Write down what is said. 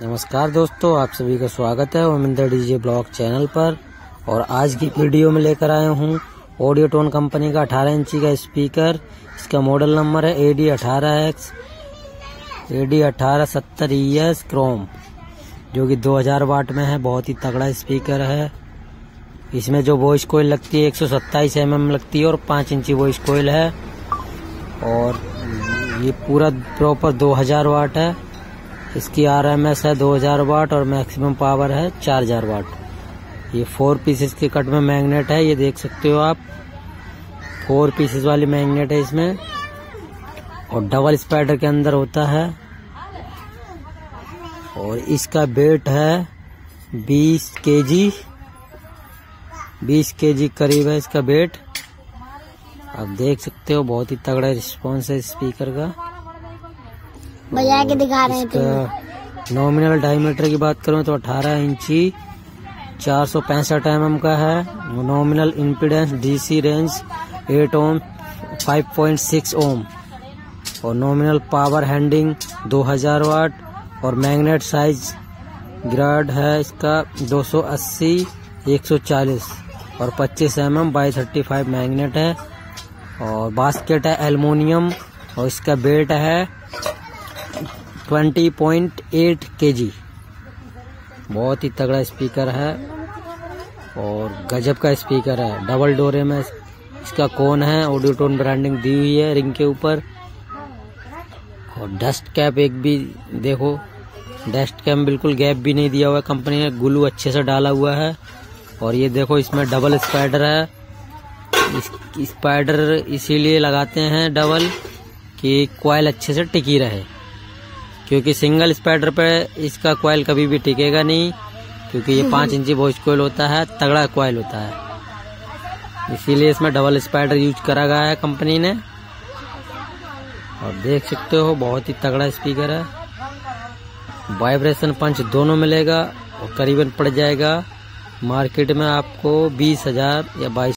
नमस्कार दोस्तों, आप सभी का स्वागत है ओमिंदर डीजे ब्लॉग चैनल पर। और आज की वीडियो में लेकर आया हूँ ऑडियो टोन कंपनी का 18 इंची का स्पीकर। इसका मॉडल नंबर है ए डी अठारह एक्स ए डी अठारह सत्तर ई एस क्रोम जो कि 2000 वाट में है, बहुत ही तगड़ा स्पीकर है। इसमें जो वॉइस कोयल लगती है, एक सौ एम लगती है और पाँच इंची वॉइस कोयल है। और ये पूरा प्रॉपर 2000 वाट है। इसकी आर एम एस है 2000 वाट और मैक्सिमम पावर है 4000 वाट। ये फोर पीसेस के कट में मैग्नेट है, ये देख सकते हो आप। फोर पीसेस वाली मैग्नेट है इसमें। और डबल स्पाइडर के अंदर होता है। और इसका वेट है 20 केजी 20 केजी करीब है इसका वेट आप देख सकते हो, बहुत ही तगड़ा रिस्पॉन्स है स्पीकर का। बजा के दिखा रहे थे नॉमिनल डायमीटर की बात करूँ तो 18 इंची चार सौ पैंसठ एम एम का है। Nominal impedance DC range 8 ohm 5.6 ohm और नॉमिनल पावर हैंडिंग 2000 वाट और मैग्नेट साइज़ ग्राड है इसका 280 140 और 25 M M by thirty five magnet है। और बास्केट है एल्युमिनियम और इसका बेल्ट है 20.8 केजी। बहुत ही तगड़ा स्पीकर है और गजब का स्पीकर है। डबल डोरे में इसका कोन है? ऑडियोटोन ब्रांडिंग दी हुई है रिंग के ऊपर। और डस्ट कैप एक भी देखो, डस्ट कैप बिल्कुल गैप भी नहीं दिया हुआ है। कंपनी ने ग्लू अच्छे से डाला हुआ है। और ये देखो, इसमें डबल स्पाइडर है। इस, स्पाइडर इसीलिए लगाते हैं डबल कि कॉयल अच्छे से टिकी रहे। क्योंकि सिंगल स्पाइडर पे इसका कॉयल कभी भी टिकेगा नहीं, क्योंकि ये पाँच इंची वॉइस कॉयल होता है, तगड़ा कॉयल होता है। इसीलिए इसमें डबल स्पाइडर यूज़ करा गया है कंपनी ने। और देख सकते हो, बहुत ही तगड़ा स्पीकर है। वाइब्रेशन पंच दोनों मिलेगा और करीबन पड़ जाएगा। मार्केट में आपको बीस हज़ार या बाईस